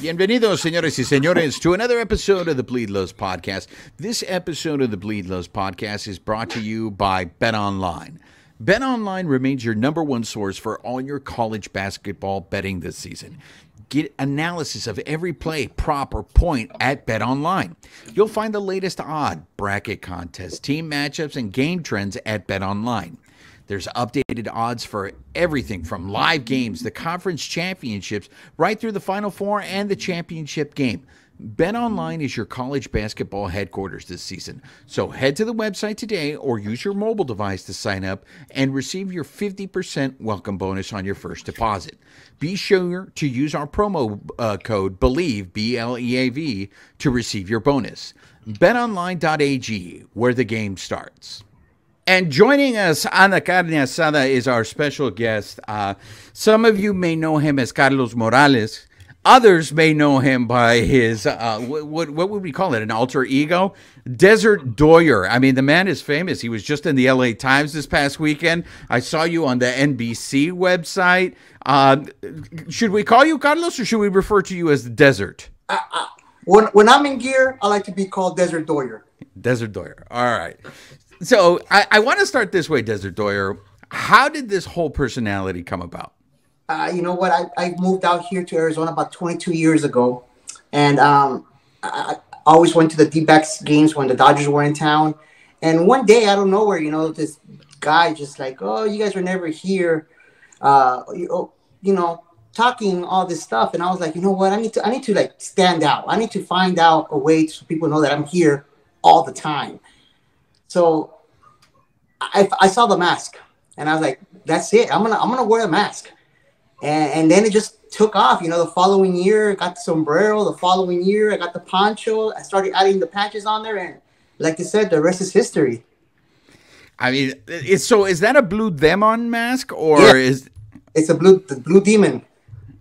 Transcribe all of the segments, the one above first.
Bienvenidos, señores y señores, to another episode of the Bleed Los podcast. This episode of the Bleed Los podcast is brought to you by Bet Online. Bet Online remains your number one source for all your college basketball betting this season. Get analysis of every play, prop, or point at Bet Online. You'll find the latest odd, bracket contests, team matchups, and game trends at Bet Online. There's updated odds for everything from live games, the conference championships, right through the Final Four and the championship game. Bet Online is your college basketball headquarters this season. So head to the website today or use your mobile device to sign up and receive your 50% welcome bonus on your first deposit. Be sure to use our promo uh, code BLEAV, B L E A V, to receive your bonus. BetOnline.ag, where the game starts. And joining us on the carne asada is our special guest. Uh, some of you may know him as Carlos Morales. Others may know him by his uh, what, what, would we call it? An alter ego, Desert Doyer. I mean, the man is famous. He was just in the L.A. Times this past weekend. I saw you on the NBC website. Uh, should we call you Carlos, or should we refer to you as Desert? Uh, uh, when when I'm in gear, I like to be called Desert Doyer. Desert Doyer. All right. So I, I want to start this way, Desert Doyer. How did this whole personality come about? Uh, you know what? I, I moved out here to Arizona about 22 years ago, and um, I, always went to the D-backs games when the Dodgers were in town. And one day, I don't know where, you know, this guy just like, oh, you guys were never here, uh, you, oh, you know, talking all this stuff. And I was like, you know what? I need to, I need to like stand out. I need to find out a way so people know that I'm here all the time. So I, I saw the mask and I was like, that's it. I'm gonna I'm gonna wear a mask. And, and then it just took off. You know, the following year, I got the sombrero. The following year, I got the poncho. I started adding the patches on there, and like I said, the rest is history. I mean, it's so. Is that a blue demon mask, or yeah, is it's a blue the blue demon?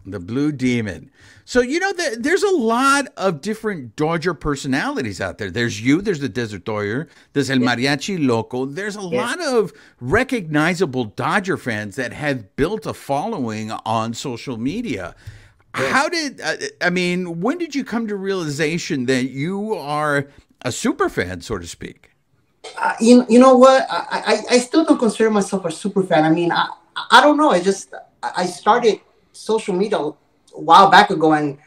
The blue demon. So you know that there's a lot of different Dodger personalities out there. There's you, there's the Desert Doyer, there's El Mariachi Loco. There's a lot of recognizable Dodger fans that have built a following on social media. How did uh, I mean? When did you come to realization that you are a super fan, so to speak? Uh, you, you know what? I, I, I still don't consider myself a super fan. I mean, I, I don't know. I just I started social media a while back ago, and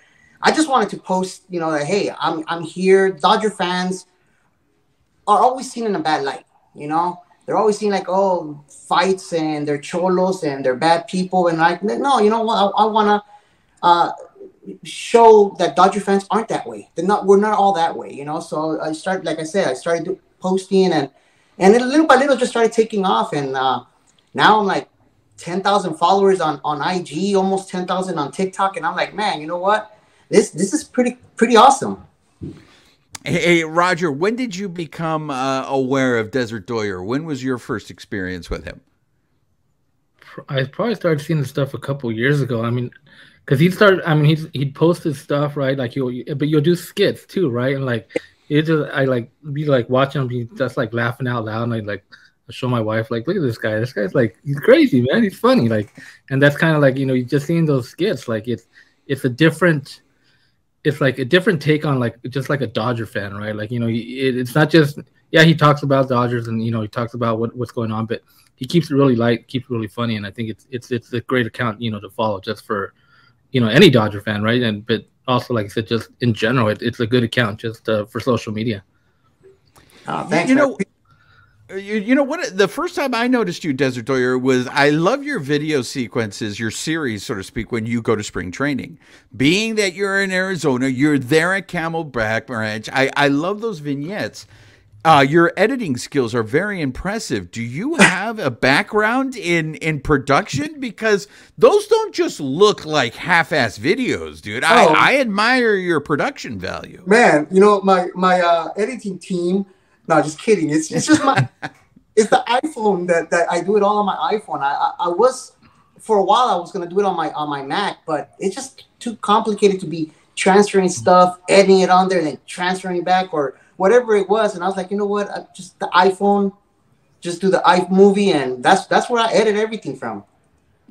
I just wanted to post, you know, that hey, I'm I'm here. Dodger fans are always seen in a bad light. You know, they're always seen like oh fights and they're cholos and they're bad people, and like no, you know what? I, I wanna uh, show that Dodger fans aren't that way. They're not. We're not all that way. You know. So I started, like I said, I started posting and and little by little just started taking off, and uh, now I'm like 10,000 followers on, on IG, almost 10,000 on TikTok. And I'm like, man, you know what? This, this is pretty, pretty awesome. Hey, Roger, when did you become uh, aware of Desert Doyer? When was your first experience with him? I probably started seeing the stuff a couple years ago. I mean, because he'd start. I mean, he'd he'd post his stuff, right? Like you, but you'll do skits too, right? And like it just, I like be like watching him, be just like laughing out loud, and I like I show my wife like, look at this guy. This guy's like, he's crazy, man. He's funny, like, and that's kind of like you know, you just seeing those skits. Like it's it's a different, it's like a different take on like just like a Dodger fan, right? Like you know, it, it's not just yeah, he talks about Dodgers and you know he talks about what, what's going on, but he keeps it really light, keeps it really funny, and I think it's it's it's a great account you know to follow just for you know any Dodger fan, right? And but also like I said, just in general, it, it's a good account just uh, for social media. Oh, thanks. You know, you, you know what? The first time I noticed you, Desert Doyer, was I love your video sequences, your series, so to speak, when you go to spring training. Being that you're in Arizona, you're there at Camelback Ranch. I, I love those vignettes. Uh, your editing skills are very impressive. Do you have a background in in production? Because those don't just look like half-ass videos, dude. I, oh. I admire your production value. Man, you know my my uh, editing team no, just kidding. It's it's just my it's the iPhone that, that I do it all on my iPhone. I, I, I was for a while I was gonna do it on my on my Mac, but it's just too complicated to be transferring stuff, editing it on there, and then transferring it back or whatever it was. And I was like, you know what? I, just the iPhone just do the iMovie, and that's that's where I edit everything from.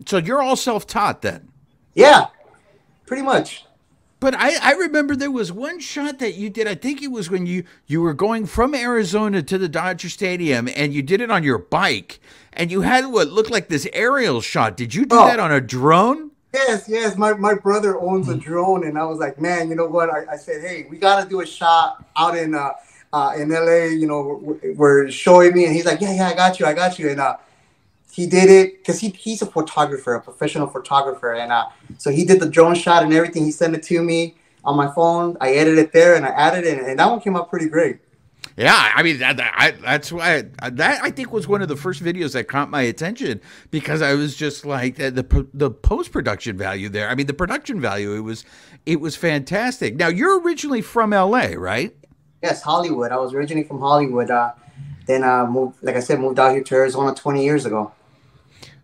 So you're all self-taught then. Yeah, pretty much. But I, I remember there was one shot that you did. I think it was when you you were going from Arizona to the Dodger Stadium, and you did it on your bike, and you had what looked like this aerial shot. Did you do Oh. that on a drone? Yes, yes. My, my brother owns a drone, and I was like, man, you know what? I, I said, hey, we got to do a shot out in uh, uh in LA. You know, we're, we're showing me, and he's like, yeah, yeah, I got you, I got you, and uh, he did it because he, he's a photographer, a professional photographer, and uh, so he did the drone shot and everything. He sent it to me on my phone. I edited it there, and I added it, and that one came out pretty great. Yeah, I mean that, that I, that's why that I think was one of the first videos that caught my attention because I was just like the the, the post production value there. I mean the production value it was it was fantastic. Now you're originally from LA, right? Yes, Hollywood. I was originally from Hollywood. Uh, then uh, moved, like I said, moved out here to Arizona 20 years ago.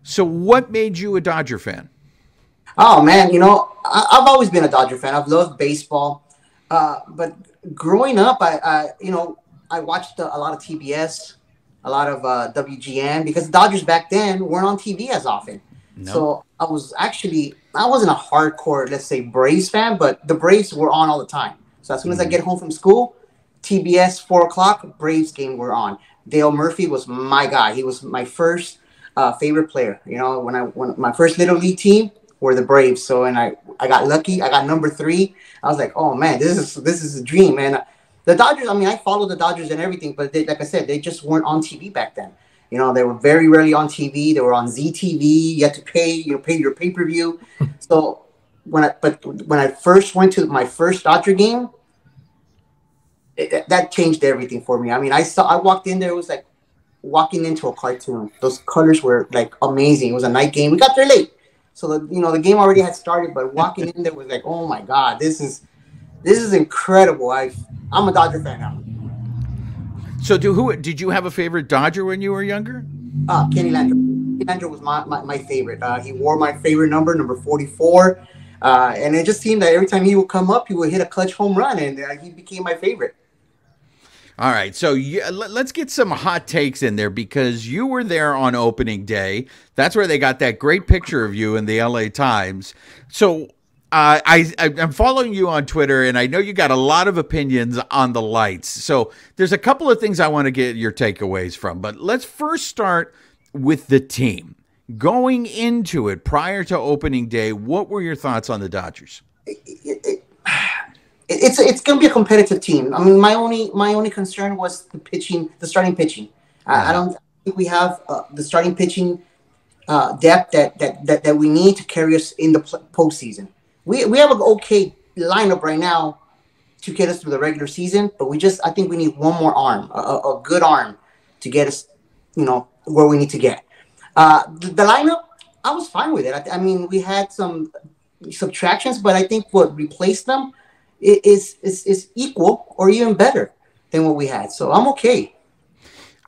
So what made you a Dodger fan? Oh man, you know I, I've always been a Dodger fan. I've loved baseball, uh, but growing up, I, I you know I watched a, a lot of TBS, a lot of uh, WGN because the Dodgers back then weren't on TV as often. No. So I was actually I wasn't a hardcore, let's say Braves fan, but the Braves were on all the time. So as soon as I get home from school, TBS four o'clock Braves game were on. Dale Murphy was my guy. He was my first uh, favorite player. You know, when I when my first little league team were the Braves. So and I I got lucky. I got number three. I was like, oh man, this is this is a dream, man. The Dodgers. I mean, I followed the Dodgers and everything, but they, like I said, they just weren't on TV back then. You know, they were very rarely on TV. They were on ZTV. You had to pay. You know, pay your pay per view. so when I but when I first went to my first Dodger game, it, that changed everything for me. I mean, I saw I walked in there. It was like walking into a cartoon. Those colors were like amazing. It was a night game. We got there late, so the you know the game already had started. But walking in there was like, oh my god, this is this is incredible. I I'm a Dodger fan now. So do who did you have a favorite Dodger when you were younger? Uh, Kenny Landreaux. Kenny Landreaux was my, my, my favorite. Uh, he wore my favorite number, number 44. Uh, and it just seemed that every time he would come up, he would hit a clutch home run, and uh, he became my favorite. All right, so you, let, us get some hot takes in there because you were there on opening day. That's where they got that great picture of you in the LA Times. So uh, I, I'm following you on Twitter, and I know you got a lot of opinions on the lights. So there's a couple of things I want to get your takeaways from. But let's first start with the team going into it prior to opening day. What were your thoughts on the Dodgers? It, it, it's it's going to be a competitive team. I mean, my only my only concern was the pitching, the starting pitching. I, I don't think we have uh, the starting pitching uh, depth that, that that that we need to carry us in the pl- postseason. We we have an okay lineup right now to get us through the regular season, but we just I think we need one more arm, a, a good arm, to get us, you know, where we need to get. Uh, the, the lineup, I was fine with it. I, I mean, we had some subtractions, but I think what replaced them is is is equal or even better than what we had. So I'm okay.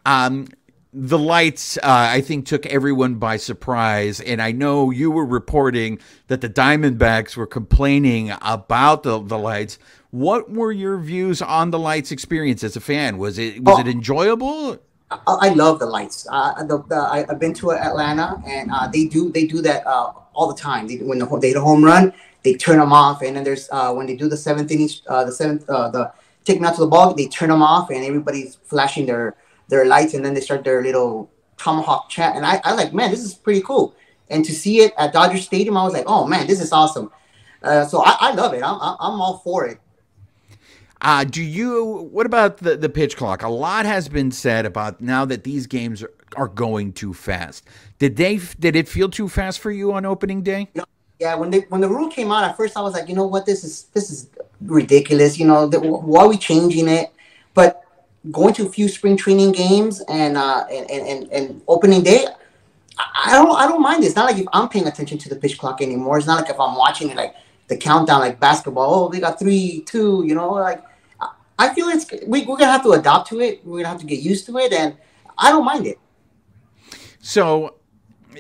Um, the lights, uh, I think, took everyone by surprise. And I know you were reporting that the Diamondbacks were complaining about the, the lights. What were your views on the lights experience as a fan? Was it was Oh. it enjoyable? I, I love the lights. Uh, the, the, I, I've been to Atlanta, and uh, they do they do that uh, all the time. They, when the, they hit a home run, they turn them off, and then there's uh, when they do the seventh inning, uh, the seventh, uh, the taking out to the ball, they turn them off, and everybody's flashing their their lights, and then they start their little tomahawk chat. And I, I like, man, this is pretty cool. And to see it at Dodger Stadium, I was like, oh man, this is awesome. Uh, so I, I love it. I'm, I'm all for it. Uh, do you? What about the the pitch clock? A lot has been said about now that these games are, are going too fast. Did they? Did it feel too fast for you on opening day? Yeah, when they when the rule came out, at first I was like, you know what, this is this is ridiculous. You know, the, why are we changing it? But going to a few spring training games and uh, and, and, and opening day, I don't I don't mind. It's not like if I'm paying attention to the pitch clock anymore. It's not like if I'm watching it like the countdown like basketball. Oh, they got three, two. You know, like I- feel it's we, we're gonna have to adapt to it. We're gonna have to get used to it, and I don't mind it. So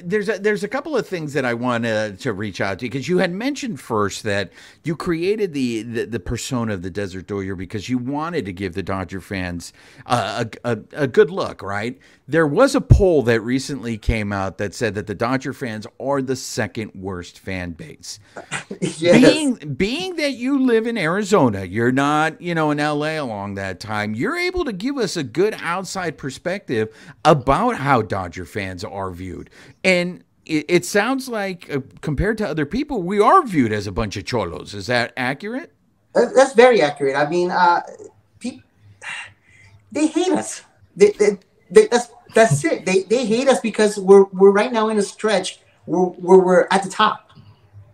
there's a, there's a couple of things that I want to, reach out to because you had mentioned first that you created the, the, the persona of the Desert Doyer because you wanted to give the Dodger fans a, a, a good look, right? There was a poll that recently came out that said that the Dodger fans are the second worst fan base. yes. Being being that you live in Arizona, you're not, you know, in LA along that time, you're able to give us a good outside perspective about how Dodger fans are viewed. And it, it sounds like uh, compared to other people, we are viewed as a bunch of cholos. Is that accurate? That's very accurate. I mean, uh, people, they hate us. They, they, they, that's that's it. They, they hate us because we're we're right now in a stretch where, where we're at the top.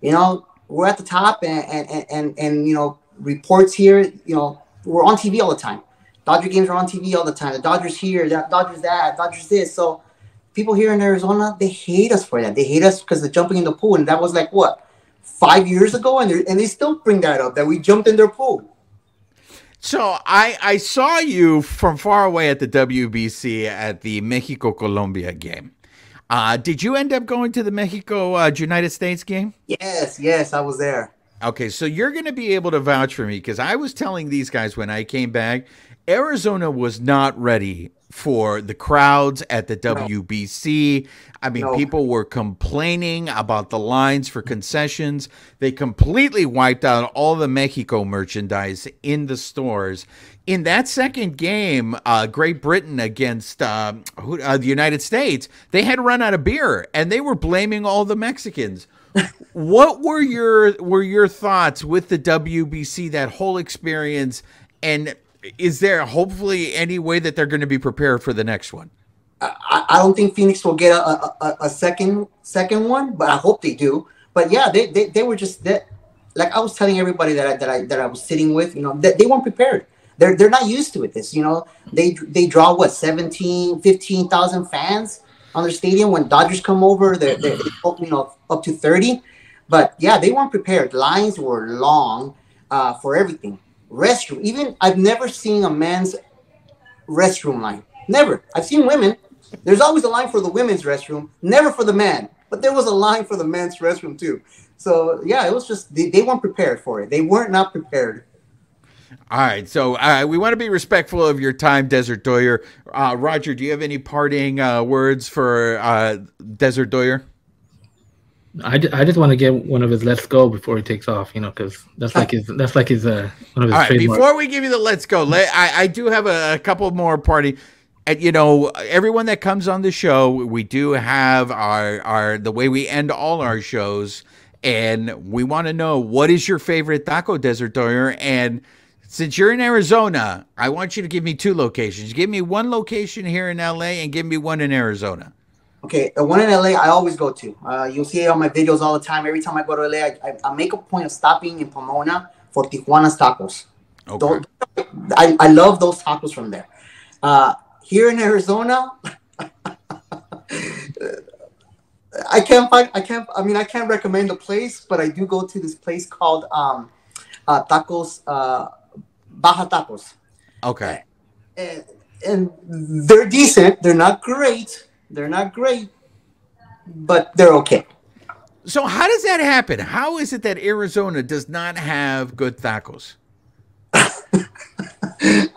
You know, we're at the top, and and, and and you know, reports here. You know, we're on TV all the time. Dodger games are on TV all the time. The Dodgers here, the Dodgers that, Dodgers this. So people here in Arizona, they hate us for that. They hate us because they're jumping in the pool, and that was like what five years ago, and they and they still bring that up that we jumped in their pool. So I I saw you from far away at the WBC at the Mexico Colombia game. Uh, did you end up going to the Mexico uh, United States game? Yes, yes, I was there. Okay, so you're going to be able to vouch for me because I was telling these guys when I came back, Arizona was not ready for the crowds at the WBC. I mean, No. people were complaining about the lines for concessions. They completely wiped out all the Mexico merchandise in the stores. In that second game, uh, Great Britain against uh, who, uh, the United States, they had run out of beer and they were blaming all the Mexicans what were your were your thoughts with the WBC that whole experience and is there hopefully any way that they're going to be prepared for the next one I, I don't think Phoenix will get a, a, a, second second one, but I hope they do. But yeah, they, they, they were just that. Like I was telling everybody that I, that I that I was sitting with, you know, that they weren't prepared. They're they're not used to it. This, you know, they they draw what 17, 15,000 fans on their stadium when Dodgers come over. They're, they're you know up to thirty. But yeah, they weren't prepared. Lines were long uh, for everything. Restroom, even I've never seen a man's restroom line. Never. I've seen women. There's always a line for the women's restroom, never for the men. But there was a line for the men's restroom too. So yeah, it was just they, they weren't prepared for it. They weren't not prepared. all right so uh, we want to be respectful of your time desert doyer uh, roger do you have any parting uh, words for uh, desert doyer I, I just want to get one of his "Let's Go" before he takes off, you know, because that's like his that's like his uh one of his All right, trademarks. before we give you the let's go, let, I, I do have a, a couple more party. And you know, everyone that comes on the show, we do have our our the way we end all our shows, and we want to know what is your favorite taco desert doyer. And since you're in Arizona, I want you to give me two locations. Give me one location here in LA, and give me one in Arizona. Okay, the one in LA I always go to. Uh, you'll see it on my videos all the time. Every time I go to LA, I, I, I make a point of stopping in Pomona for Tijuana's tacos. Okay. I, I love those tacos from there. Uh, here in Arizona, I can't find. I can't. I mean, I can't recommend a place, but I do go to this place called um, uh, Tacos uh, Baja Tacos, Okay. and, and they're decent. They're not great. They're not great, but they're okay. So how does that happen? How is it that Arizona does not have good tacos?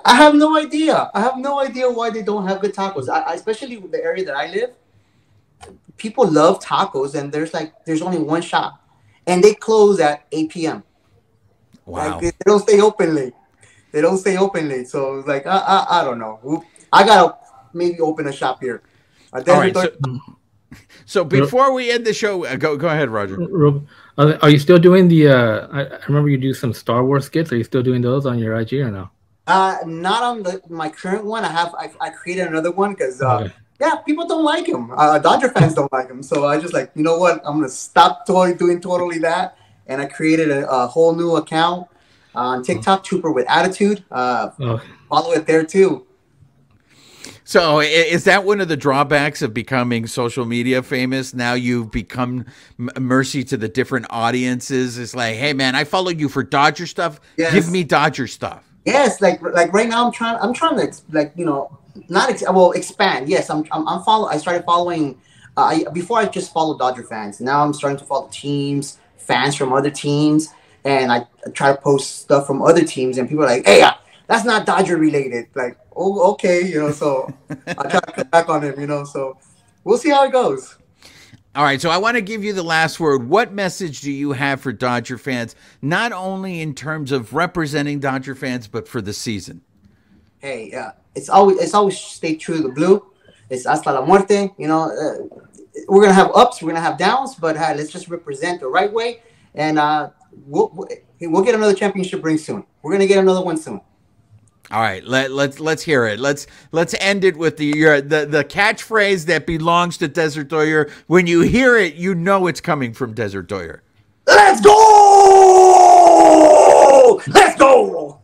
I have no idea. I have no idea why they don't have good tacos. I, especially with the area that I live, people love tacos, and there's like there's only one shop, and they close at 8 p.m. Wow. Like, they don't stay open late. They don't stay open late. So it's like I, I, I don't know. I gotta maybe open a shop here. All right. So, so before we end the show, uh, go go ahead, Roger. Ro- Are are you still doing the? Uh, I, I remember you do some Star Wars skits. Are you still doing those on your IG or no? Uh, not on the my current one. I have I, I created another one because uh, Okay. yeah, people don't like him. Uh, Dodger fans don't like him. So I just like you know what? I'm gonna stop totally doing totally that, and I created a, a whole new account on TikTok, Trooper with Attitude. Uh, Oh, follow it there too. So is that one of the drawbacks of becoming social media famous? Now you've become mercy to the different audiences. It's like, hey man, I follow you for Dodger stuff. Yes. Give me Dodger stuff. Yes, like like right now I'm trying I'm trying to like you know not ex- well expand. Yes, I'm I'm, I'm follow. I started following I before I just followed Dodger fans. Now I'm starting to follow teams, fans from other teams, and I, I try to post stuff from other teams, and people are like, "Hey, uh, that's not Dodger related." Like, oh, okay, you know. So I try to cut back on him, you know. So we'll see how it goes. All right, so I want to give you the last word. What message do you have for Dodger fans, not only in terms of representing Dodger fans, but for the season? Hey, uh, it's always it's always stay true to the blue. It's hasta la muerte. You know, uh, we're gonna have ups, we're gonna have downs, but uh, let's just represent the right way, and uh, we'll we'll get another championship ring soon. We're gonna get another one soon. All right, let, let's let's hear it. Let's let's end it with the your, the the catchphrase that belongs to Desert Doyer. When you hear it, you know it's coming from Desert Doyer. Let's go! Let's go!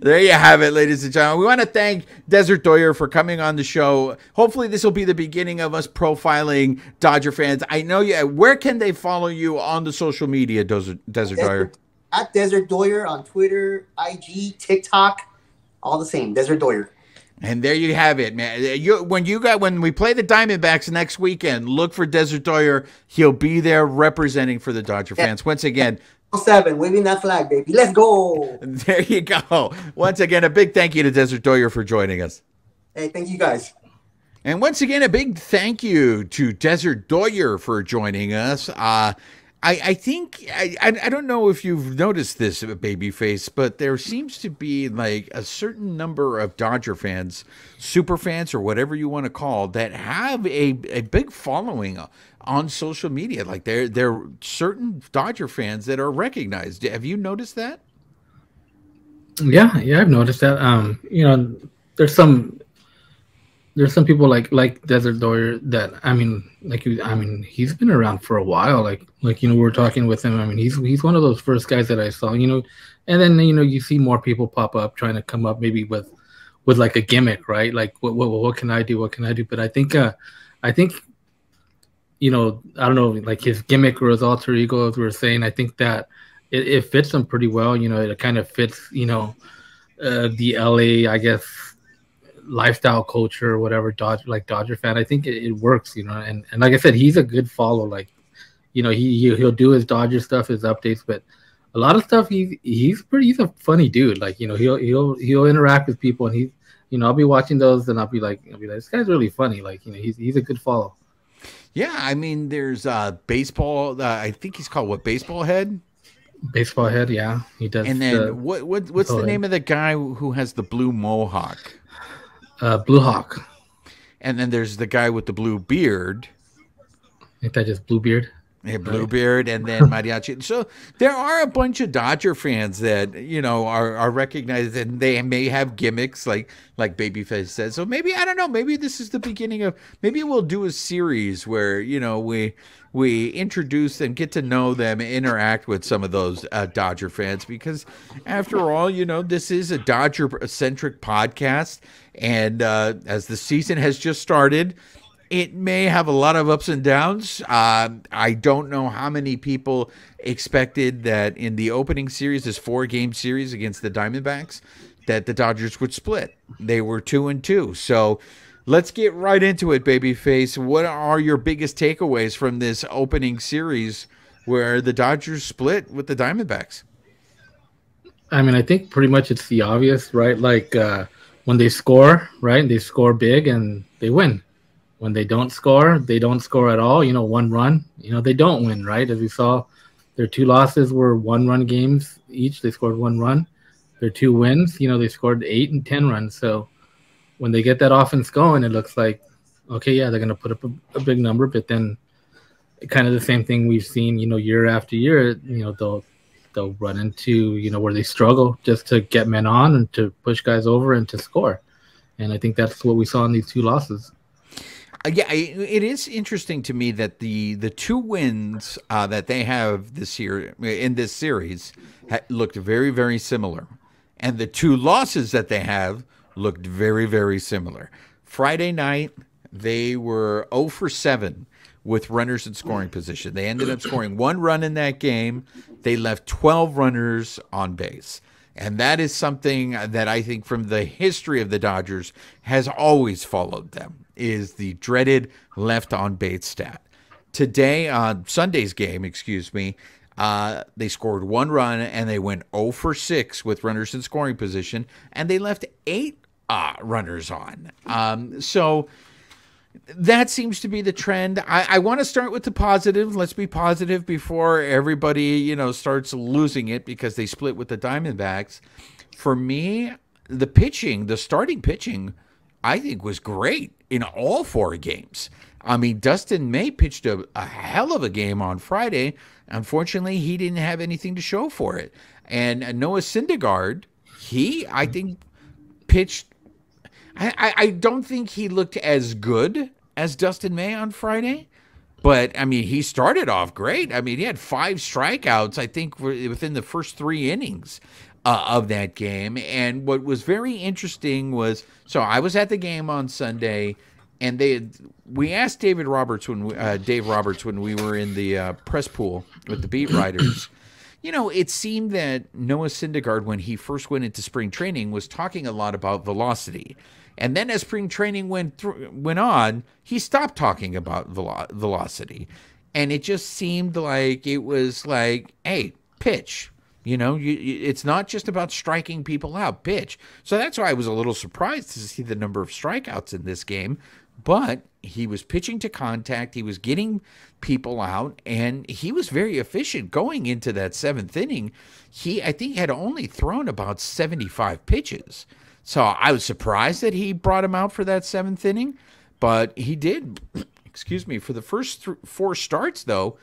There you have it, ladies and gentlemen. We want to thank Desert Doyer for coming on the show. Hopefully, this will be the beginning of us profiling Dodger fans. I know you. Where can they follow you on the social media, Desert, Desert Doyer? At Desert Doyer on Twitter, IG, TikTok all the same. Desert Doyer. And there you have it, man. You, when you got when we play the Diamondbacks next weekend, look for Desert Doyer. He'll be there representing for the Dodger fans. Once again, seven, waving that flag, baby. Let's go. There you go. Once again, a big thank you to Desert Doyer for joining us. Hey, thank you guys. And once again, a big thank you to Desert Doyer for joining us. Uh, I, I think I, I don't know if you've noticed this babyface, but there seems to be like a certain number of Dodger fans, super fans, or whatever you want to call, that have a, a big following on social media. Like there there are certain Dodger fans that are recognized. Have you noticed that? Yeah, yeah, I've noticed that. Um, you know, there's some there's some people like like Desert Doyer that I mean, like I mean, he's been around for a while. Like like you know, we are talking with him. I mean, he's he's one of those first guys that I saw. You know, and then you know you see more people pop up trying to come up maybe with with like a gimmick, right? Like what what what can I do? What can I do? But I think uh I think you know I don't know like his gimmick or his alter ego as we were saying. I think that it, it fits him pretty well. You know, it kind of fits you know uh, the LA I guess lifestyle culture or whatever Dodger like Dodger fan. I think it, it, works, you know. And and like I said, he's a good follow. Like, you know, he he'll do his Dodger stuff, his updates, but a lot of stuff he's he's pretty he's a funny dude. Like, you know, he'll he'll he'll interact with people and he's you know, I'll be watching those and I'll be like I'll be like, this guy's really funny. Like, you know, he's he's a good follow. Yeah, I mean, there's uh baseball. Uh, I think he's called what baseball head. Baseball head, yeah, he does. And then the, what? What? What's the name of the guy who has the blue mohawk? Uh, Blue Hawk. And then there's the guy with the blue beard. Ain't that just Bluebeard? Yeah, Bluebeard and then Mariachi. So there are a bunch of Dodger fans that you know are, are recognized and they may have gimmicks like like Babyface said. So maybe I don't know. Maybe this is the beginning of. Maybe we'll do a series where you know we we introduce and get to know them, interact with some of those uh, Dodger fans because after all, you know this is a Dodger centric podcast, and uh, as the season has just started it may have a lot of ups and downs. Uh, I don't know how many people expected that in the opening series, this four game series against the Diamondbacks, that the Dodgers would split. They were two and two. So let's get right into it, babyface. What are your biggest takeaways from this opening series where the Dodgers split with the Diamondbacks? I mean, I think pretty much it's the obvious, right? Like uh, when they score, right? They score big and they win when they don't score, they don't score at all. You know, one run, you know, they don't win, right? As we saw, their two losses were one run games each. They scored one run. Their two wins, you know, they scored eight and 10 runs. So when they get that offense going, it looks like, okay, yeah, they're going to put up a, a, big number, but then kind of the same thing we've seen, you know, year after year, you know, they'll, they'll run into, you know, where they struggle just to get men on and to push guys over and to score. And I think that's what we saw in these two losses. Uh, yeah, it is interesting to me that the the two wins uh, that they have this year in this series looked very very similar, and the two losses that they have looked very very similar. Friday night they were 0 for 7 with runners in scoring position. They ended up scoring one run in that game. They left 12 runners on base. And that is something that I think from the history of the Dodgers has always followed them is the dreaded left on base stat. Today, on Sunday's game, excuse me, uh, they scored one run and they went 0 for 6 with runners in scoring position, and they left eight uh, runners on. Um, so that seems to be the trend. I, I want to start with the positive. Let's be positive before everybody, you know, starts losing it because they split with the Diamondbacks. For me, the pitching, the starting pitching, I think was great in all four games. I mean, Dustin May pitched a, a hell of a game on Friday. Unfortunately, he didn't have anything to show for it. And uh, Noah Syndergaard, he, I think, pitched I, I don't think he looked as good as Dustin May on Friday. But I mean, he started off great. I mean, he had five strikeouts, I think, within the first three innings uh, of that game. And what was very interesting was so I was at the game on Sunday, and they we asked David Roberts when we, uh, Dave Roberts when we were in the uh, press pool with the beat writers. You know, it seemed that Noah Syndergaard, when he first went into spring training, was talking a lot about velocity and then as spring training went through, went on, he stopped talking about velo- velocity. And it just seemed like it was like, hey, pitch. You know, you, it's not just about striking people out, pitch. So that's why I was a little surprised to see the number of strikeouts in this game. But he was pitching to contact, he was getting people out, and he was very efficient going into that seventh inning. He, I think, had only thrown about 75 pitches. So I was surprised that he brought him out for that seventh inning, but he did. Excuse me. For the first four starts, though,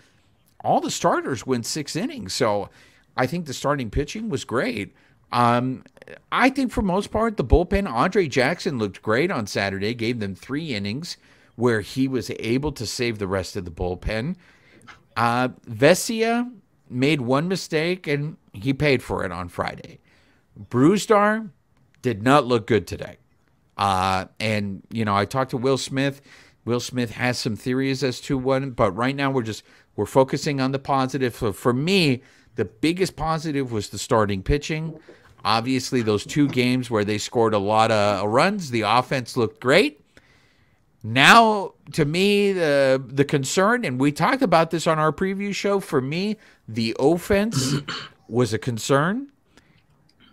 all the starters went six innings. So I think the starting pitching was great. Um, I think for most part, the bullpen, Andre Jackson looked great on Saturday, gave them three innings where he was able to save the rest of the bullpen. Uh, Vesia made one mistake and he paid for it on Friday. Brusdar did not look good today. Uh, and, you know, I talked to Will Smith. Will Smith has some theories as to one, but right now we're just we're focusing on the positive. So for me, the biggest positive was the starting pitching. Obviously, those two games where they scored a lot of runs, the offense looked great. Now, to me, the the concern, and we talked about this on our preview show. For me, the offense was a concern.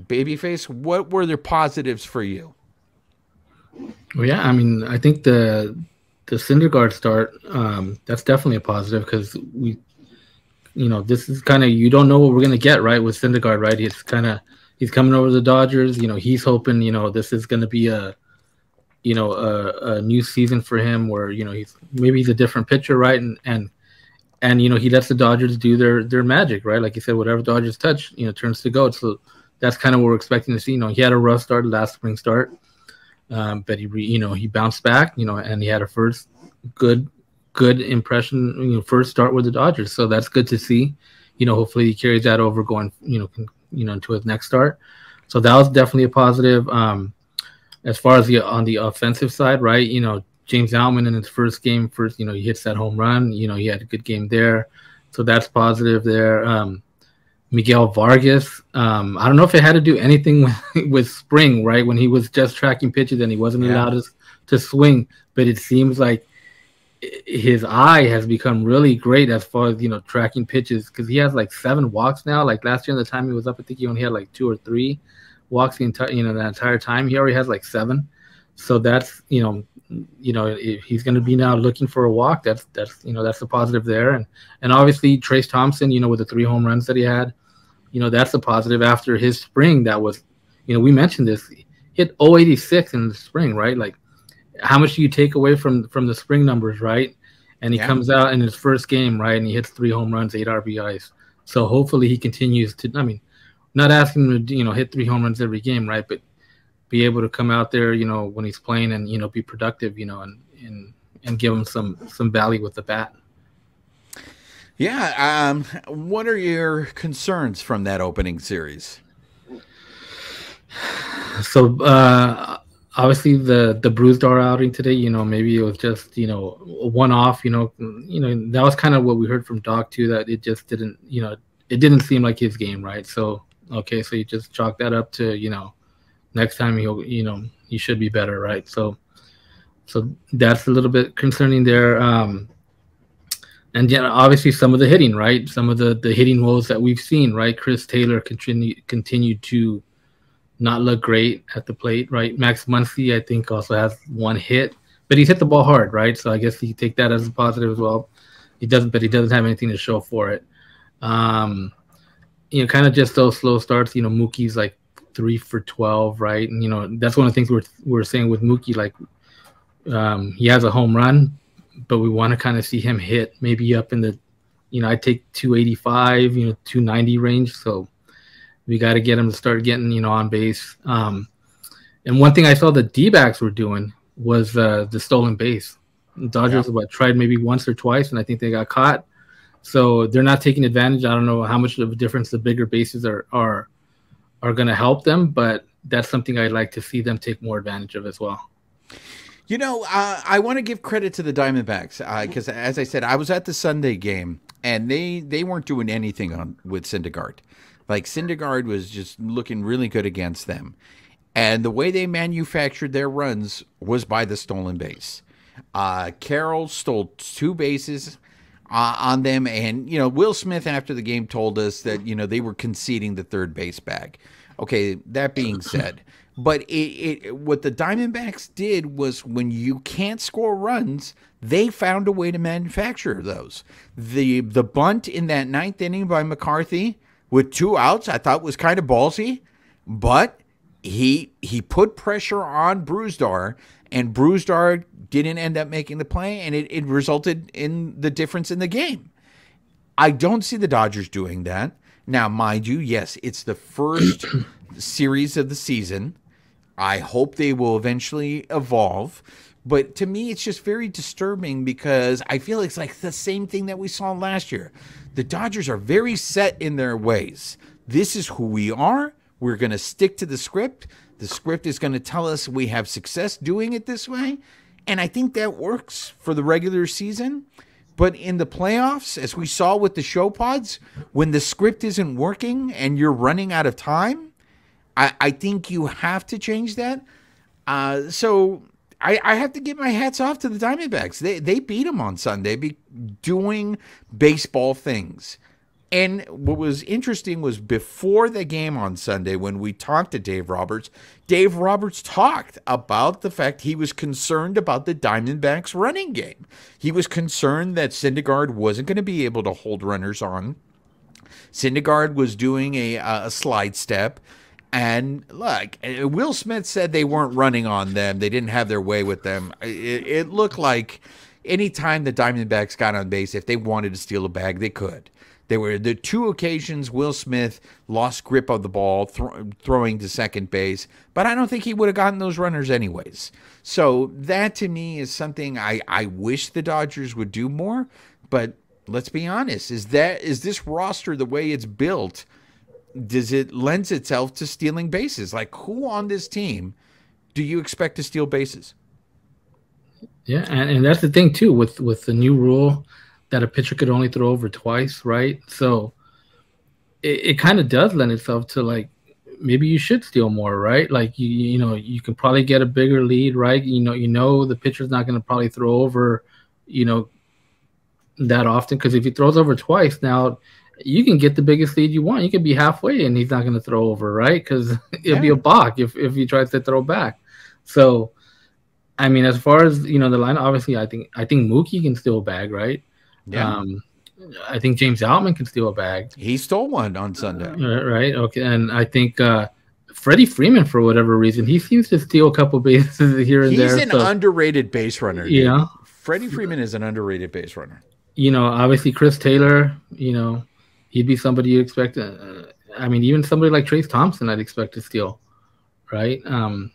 Babyface, what were the positives for you? Well, yeah, I mean, I think the the Syndergaard start um, that's definitely a positive because we, you know, this is kind of you don't know what we're gonna get right with Syndergaard, right? He's kind of he's coming over the Dodgers. You know, he's hoping you know this is gonna be a you know a, a new season for him where you know he's maybe he's a different pitcher, right? And and and you know he lets the Dodgers do their their magic, right? Like you said, whatever Dodgers touch, you know, turns to gold. So that's kind of what we're expecting to see. You know, he had a rough start last spring start, um, but he, re, you know, he bounced back. You know, and he had a first good, good impression. You know, first start with the Dodgers, so that's good to see. You know, hopefully he carries that over going. You know, can, you know, into his next start. So that was definitely a positive. Um, as far as the on the offensive side, right? You know, James Outman in his first game, first, you know, he hits that home run. You know, he had a good game there, so that's positive there. Um, Miguel Vargas. Um, I don't know if it had to do anything with, with, spring, right? When he was just tracking pitches and he wasn't yeah. allowed to, to swing, but it seems like his eye has become really great as far as you know tracking pitches because he has like seven walks now. Like last year, in the time he was up, I think he only had like two or three walks the entire you know the entire time. He already has like seven, so that's you know you know he's going to be now looking for a walk. That's that's you know that's the positive there, and and obviously Trayce Thompson, you know with the three home runs that he had, you know, that's a positive after his spring that was, you know, we mentioned this, hit 086 in the spring, right? Like how much do you take away from from the spring numbers, right? And he yeah. comes out in his first game, right? And he hits three home runs, eight RBIs. So hopefully he continues to I mean, not asking him to, you know, hit three home runs every game, right? But be able to come out there, you know, when he's playing and, you know, be productive, you know, and and and give him some some value with the bat. Yeah. Um, what are your concerns from that opening series? So uh, obviously the the Brusdar outing today, you know, maybe it was just you know one off. You know, you know that was kind of what we heard from Doc too. That it just didn't, you know, it didn't seem like his game, right? So Okay, so you just chalk that up to you know, next time you'll you know you should be better, right? So, so that's a little bit concerning there. Um, and yeah, obviously some of the hitting, right? Some of the the hitting woes that we've seen, right? Chris Taylor continue continued to not look great at the plate, right? Max Muncy, I think, also has one hit, but he's hit the ball hard, right? So I guess you take that as a positive as well. He doesn't, but he doesn't have anything to show for it. Um, you know, kind of just those slow starts. You know, Mookie's like three for twelve, right? And you know, that's one of the things we're we're saying with Mookie, like um, he has a home run, but we want to kind of see him hit maybe up in the, you know, I take 285, you know, 290 range. So we got to get him to start getting, you know, on base. Um, and one thing I saw the D backs were doing was uh, the stolen base. The Dodgers yeah. what, tried maybe once or twice, and I think they got caught. So they're not taking advantage. I don't know how much of a difference the bigger bases are are are going to help them, but that's something I'd like to see them take more advantage of as well. You know, uh, I want to give credit to the Diamondbacks because, uh, as I said, I was at the Sunday game and they they weren't doing anything on with Syndergaard. Like Syndergaard was just looking really good against them, and the way they manufactured their runs was by the stolen base. Uh, Carroll stole two bases uh, on them, and you know Will Smith after the game told us that you know they were conceding the third base bag. Okay, that being said. But it, it, what the Diamondbacks did was when you can't score runs, they found a way to manufacture those. The the bunt in that ninth inning by McCarthy with two outs, I thought was kind of ballsy, but he he put pressure on Brusdar, and Brusdar didn't end up making the play, and it, it resulted in the difference in the game. I don't see the Dodgers doing that. Now, mind you, yes, it's the first series of the season. I hope they will eventually evolve. But to me, it's just very disturbing because I feel it's like the same thing that we saw last year. The Dodgers are very set in their ways. This is who we are. We're going to stick to the script. The script is going to tell us we have success doing it this way. And I think that works for the regular season. But in the playoffs, as we saw with the show pods, when the script isn't working and you're running out of time, I, I think you have to change that. Uh, so I, I have to give my hats off to the Diamondbacks. They they beat them on Sunday, be doing baseball things. And what was interesting was before the game on Sunday, when we talked to Dave Roberts, Dave Roberts talked about the fact he was concerned about the Diamondbacks running game. He was concerned that Syndergaard wasn't going to be able to hold runners on. Syndergaard was doing a, a slide step. And look, uh, Will Smith said they weren't running on them. They didn't have their way with them. It, it looked like anytime the Diamondbacks got on base, if they wanted to steal a bag, they could. There were the two occasions Will Smith lost grip of the ball, th- throwing to second base, but I don't think he would have gotten those runners anyways. So that to me is something I, I wish the Dodgers would do more. But let's be honest, is that is this roster the way it's built? Does it lends itself to stealing bases? Like who on this team do you expect to steal bases? Yeah, and, and that's the thing too with with the new rule that a pitcher could only throw over twice, right? So it, it kind of does lend itself to like maybe you should steal more, right? Like you you know you can probably get a bigger lead, right? You know you know the pitcher's not going to probably throw over, you know, that often because if he throws over twice now you can get the biggest lead you want. You can be halfway and he's not going to throw over, right? Because it'll yeah. be a balk if, if he tries to throw back. So, I mean, as far as you know, the line obviously, I think I think Mookie can steal a bag, right? Yeah. Um, I think James Outman can steal a bag. He stole one on Sunday, uh, right? Okay, and I think uh, Freddie Freeman, for whatever reason, he seems to steal a couple bases here and He's there. He's an so, underrated base runner. Dude. Yeah, Freddie Freeman is an underrated base runner. You know, obviously Chris Taylor. You know, he'd be somebody you'd expect. Uh, I mean, even somebody like Trayce Thompson, I'd expect to steal, right? Um,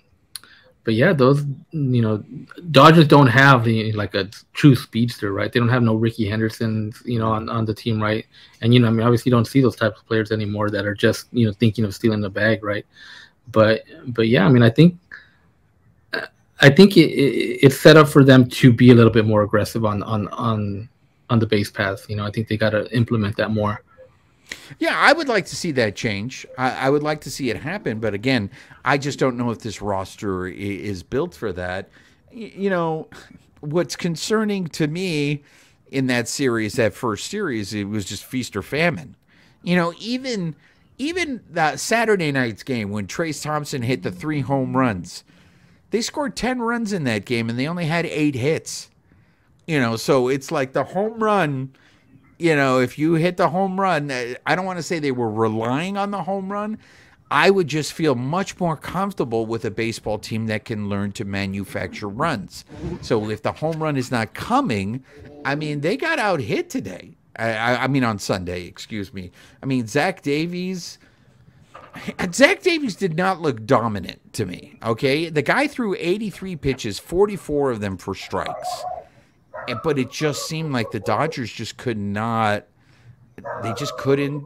but yeah, those you know, Dodgers don't have the like a true speedster, right? They don't have no Rickey Henderson, you know, on, on the team, right? And you know, I mean, obviously, you don't see those types of players anymore that are just you know thinking of stealing the bag, right? But but yeah, I mean, I think I think it, it, it's set up for them to be a little bit more aggressive on on on on the base path. You know, I think they got to implement that more. Yeah, I would like to see that change. I, I, would like to see it happen, but again, I just don't know if this roster is built for that. You know, what's concerning to me in that series, that first series, it was just feast or famine. You know, even even that Saturday night's game when Trayce Thompson hit the three home runs, they scored ten runs in that game and they only had eight hits. You know, so it's like the home run you know, if you hit the home run, uh, I don't want to say they were relying on the home run. I would just feel much more comfortable with a baseball team that can learn to manufacture runs. So if the home run is not coming, I mean, they got out hit today. I, I mean, on Sunday, excuse me. I mean, Zach Davies. Zach Davies did not look dominant to me. Okay. The guy threw 83 pitches, 44 of them for strikes but it just seemed like the Dodgers just could not. They just couldn't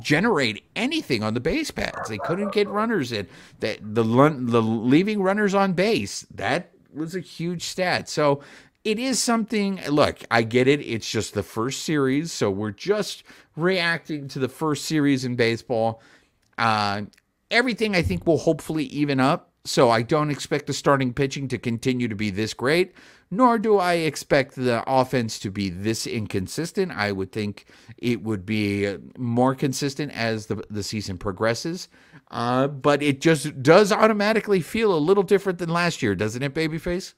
generate anything on the base pads. They couldn't get runners in. That the the leaving runners on base that was a huge stat. So it is something. Look, I get it. It's just the first series, so we're just reacting to the first series in baseball. Uh, everything I think will hopefully even up. So I don't expect the starting pitching to continue to be this great nor do I expect the offense to be this inconsistent. I would think it would be more consistent as the, the season progresses. Uh, but it just does automatically feel a little different than last year, doesn't it, Babyface?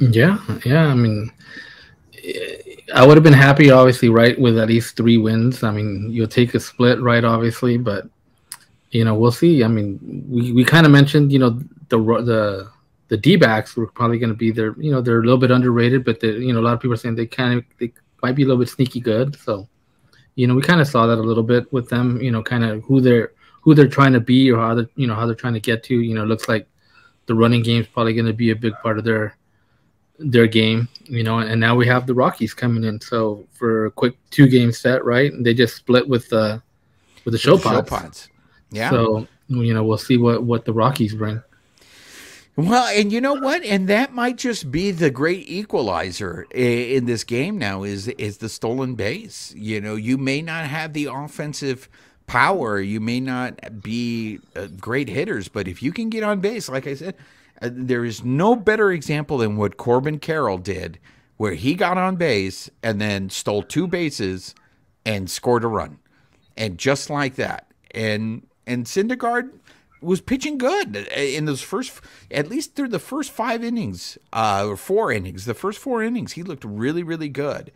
Yeah, yeah. I mean, I would have been happy, obviously, right, with at least three wins. I mean, you'll take a split, right, obviously, but you know, we'll see. I mean, we, we kind of mentioned, you know, the the the D backs were probably going to be there. You know, they're a little bit underrated, but you know, a lot of people are saying they kind of they might be a little bit sneaky good. So, you know, we kind of saw that a little bit with them. You know, kind of who they're who they're trying to be or how they you know how they're trying to get to. You know, looks like the running game is probably going to be a big part of their their game. You know, and now we have the Rockies coming in. So for a quick two game set, right? They just split with uh, the with the show pods. Show pods. Yeah. So you know, we'll see what what the Rockies bring. Well, and you know what? And that might just be the great equalizer in this game now is is the stolen base. You know, you may not have the offensive power, you may not be uh, great hitters, but if you can get on base, like I said, uh, there is no better example than what Corbin Carroll did, where he got on base and then stole two bases and scored a run, and just like that, and and Syndergaard was pitching good in those first, at least through the first five innings, uh, or four innings. The first four innings, he looked really, really good.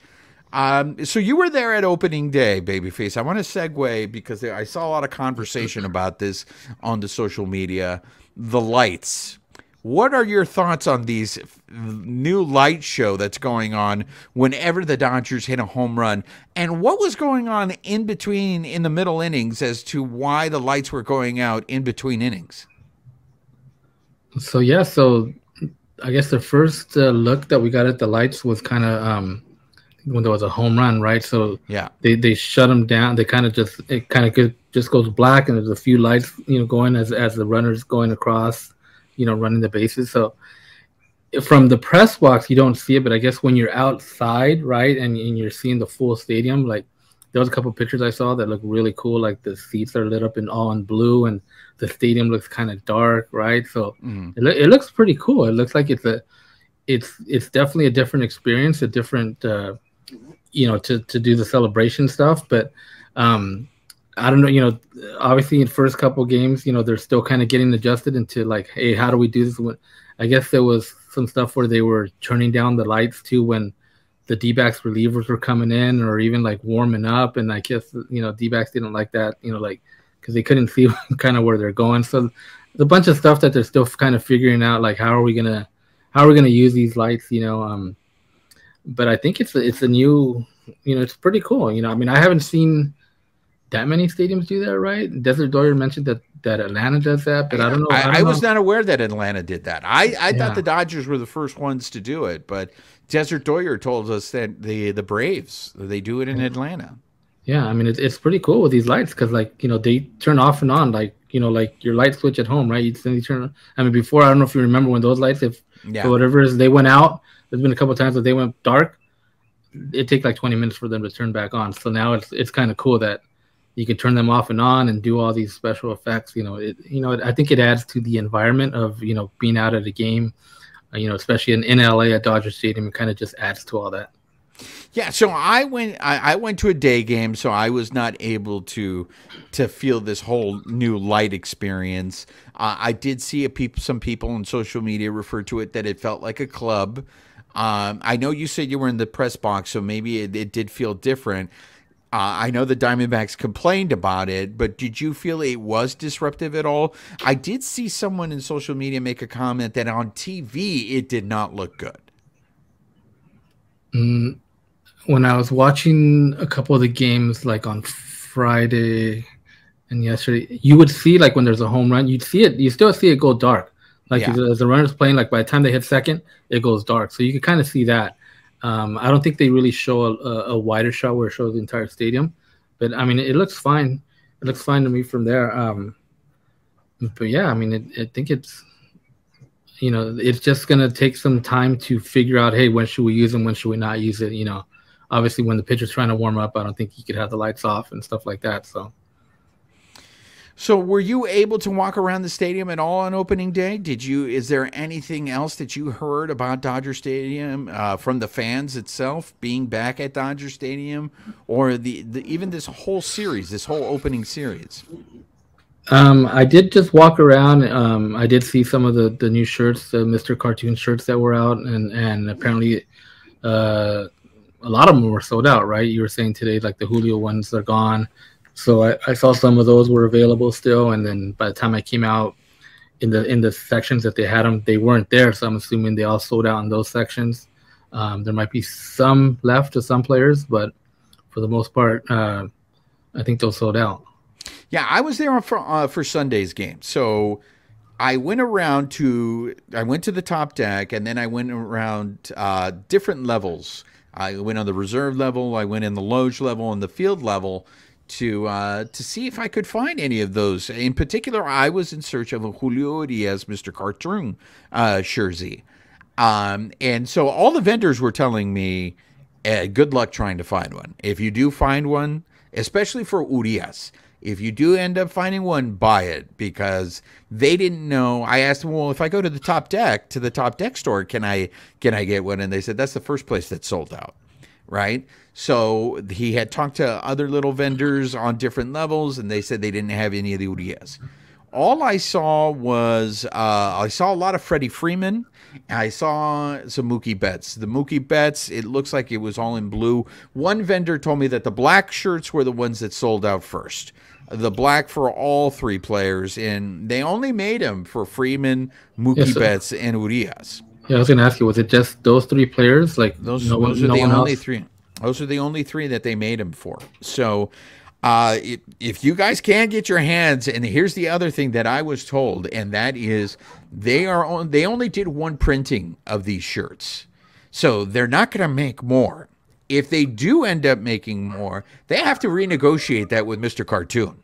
Um, so you were there at opening day, babyface. I want to segue because I saw a lot of conversation about this on the social media. The lights, what are your thoughts on these new light show that's going on whenever the Dodgers hit a home run? And what was going on in between in the middle innings as to why the lights were going out in between innings? So yeah, so I guess the first uh, look that we got at the lights was kind of um, when there was a home run, right? So yeah, they they shut them down. They kind of just it kind of just goes black, and there's a few lights, you know, going as as the runners going across you know, running the bases. So from the press box, you don't see it, but I guess when you're outside, right, and, and you're seeing the full stadium, like there was a couple pictures I saw that look really cool. Like the seats are lit up in all in blue, and the stadium looks kind of dark, right? So mm. it, it looks pretty cool. It looks like it's a, it's it's definitely a different experience, a different, uh, you know, to to do the celebration stuff. But um, I don't know, you know, obviously in first couple games, you know, they're still kind of getting adjusted into like, hey, how do we do this? I guess there was some stuff where they were turning down the lights too when the D-backs relievers were coming in or even like warming up. And I guess, you know, D-backs didn't like that, you know, like, because they couldn't see kind of where they're going. So there's a bunch of stuff that they're still kind of figuring out, like, how are we going to, how are we going to use these lights, you know? Um, but I think it's a, it's a new, you know, it's pretty cool. You know, I mean, I haven't seen, that many stadiums do that, right? Desert Doyer mentioned that that Atlanta does that, but I don't know. I, I, don't I know. was not aware that Atlanta did that. I, I yeah. thought the Dodgers were the first ones to do it, but Desert Doyer told us that the the Braves they do it in Atlanta. Yeah, I mean it's it's pretty cool with these lights because like you know they turn off and on like you know like your light switch at home, right? You suddenly turn. I mean before I don't know if you remember when those lights if yeah. whatever is they went out. There's been a couple times that they went dark it take like 20 minutes for them to turn back on. So now it's it's kind of cool that you can turn them off and on and do all these special effects. You know, it you know I think it adds to the environment of you know being out at a game. Uh, you know, especially in, in LA at Dodger Stadium, it kind of just adds to all that. Yeah, so I went I, I, went to a day game, so I was not able to to feel this whole new light experience. Uh, I did see a peop, some people on social media refer to it that it felt like a club. Um, I know you said you were in the press box, so maybe it, it did feel different. Uh, I know the Diamondbacks complained about it, but did you feel it was disruptive at all? I did see someone in social media make a comment that on TV it did not look good. Mm, when I was watching a couple of the games, like on Friday and yesterday, you would see like when there's a home run, you'd see it. You still see it go dark. Like yeah. as the runner's playing, like by the time they hit second, it goes dark. So you can kind of see that. Um, I don't think they really show a, a, wider shot where it shows the entire stadium, but I mean it, looks fine. It looks fine to me from there. Um, but yeah, I mean it, I think it's you know it's just gonna take some time to figure out hey when should we use them when should we not use it you know obviously when the pitcher's trying to warm up, I don't think you could have the lights off and stuff like that. So. So were you able to walk around the stadium at all on opening day? Did you is there anything else that you heard about Dodger Stadium uh, from the fans itself being back at Dodger Stadium or the, the even this whole series, this whole opening series? Um, I did just walk around. Um, I did see some of the, the new shirts, the Mr. Cartoon shirts that were out, and and apparently, uh, a lot of them were sold out, right? You were saying today, like the Julio ones are gone. So I, I saw some of those were available still, and then by the time I came out in the in the sections that they had them, they weren't there. So I'm assuming they all sold out in those sections. Um, there might be some left to some players, but for the most part, uh, I think those sold out. Yeah, I was there for uh, for Sunday's game, so I went around to I went to the top deck, and then I went around uh, different levels I went on the reserve level, I went in the loge level and the field level to uh, to see if I could find any of those. In particular, I was in search of a Julio Urias Mr. Cartoon uh, jersey. Um, and so all the vendors were telling me, eh, good luck trying to find one. If you do find one, especially for Urias, if you do end up finding one, buy it because they didn't know. I asked them, well, if I go to the top deck to the top deck store, can I can I get one? And they said that's the first place that sold out, right? So he had talked to other little vendors on different levels, and they said they didn't have any of the Urias. All I saw was uh, I saw a lot of Freddie Freeman. I saw some Mookie Betts. The Mookie Betts, it looks like it was all in blue. One vendor told me that the black shirts were the ones that sold out first the black for all three players, and they only made them for Freeman, Mookie yes, Betts, and Urias. Yeah, I was going to ask you, was it just those three players? Like those, no those are no the only else? three. Those are the only three that they made them for. So, uh, if, if you guys can get your hands, and here's the other thing that I was told, and that is they are on, they only did one printing of these shirts, so they're not going to make more if they do end up making more, they have to renegotiate that with Mr. Cartoon.